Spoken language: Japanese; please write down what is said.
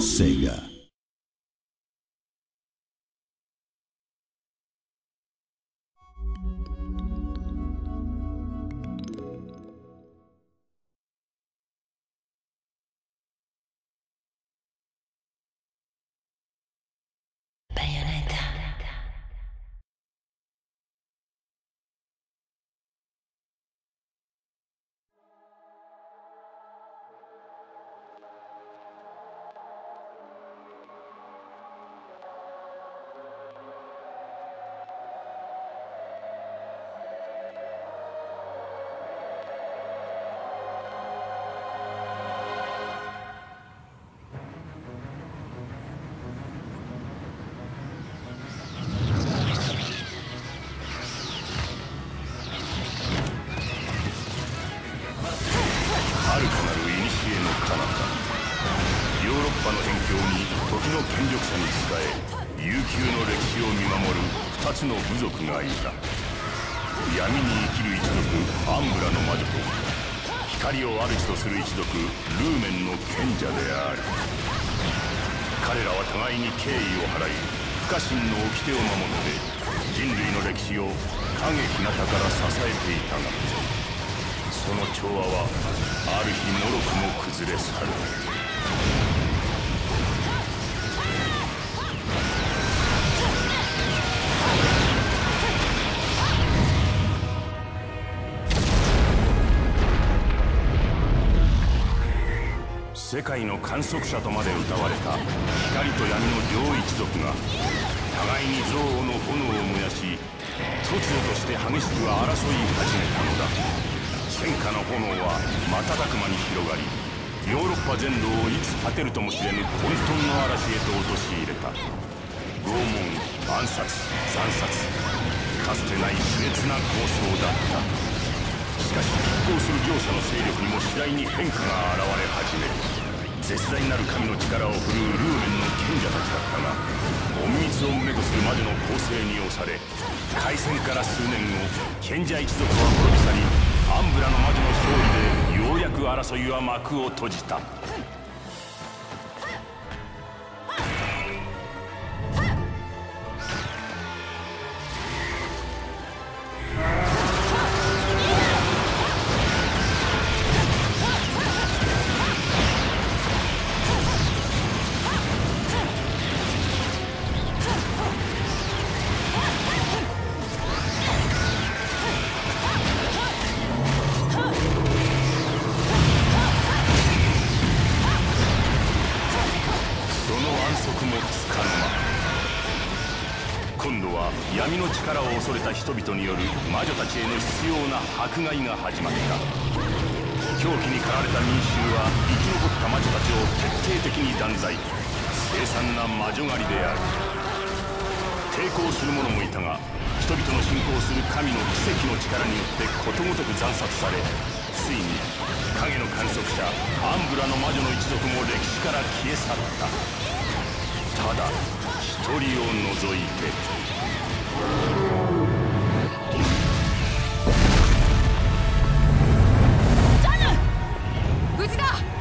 Sega. ヨーロッパの辺境に時の権力者に伝え悠久の歴史を見守る二つの部族がいた。闇に生きる一族アンブラの魔女と光を主とする一族ルーメンの賢者である。彼らは互いに敬意を払い不可侵の掟を守って人類の歴史を影日向から支えていたがその調和はある日もろくも崩れ去る。世界の観測者とまで歌われた光と闇の両一族が互いに憎悪の炎を燃やし突如として激しく争い始めたのだ。戦火の炎は瞬く間に広がりヨーロッパ全土をいつ果てるともしれぬ混沌の嵐へと陥れた。拷問暗殺惨殺かつてない熾烈な構想だった。しかし拮抗する両者の勢力にも次第に変化が現れ絶大なる神の力を振るうルーメンの賢者たちだったが隠密をめとするまでの攻勢に押され開戦から数年後賢者一族は滅び去りアンブラの魔女の勝利でようやく争いは幕を閉じた。闇の力を恐れた人々による魔女たちへの執拗な迫害が始まった。狂気に駆られた民衆は生き残った魔女たちを徹底的に断罪。凄惨な魔女狩りである。抵抗する者もいたが人々の信仰する神の奇跡の力によってことごとく惨殺されついに影の観測者アンブラの魔女の一族も歴史から消え去った。ただ一人を除いて。違事だ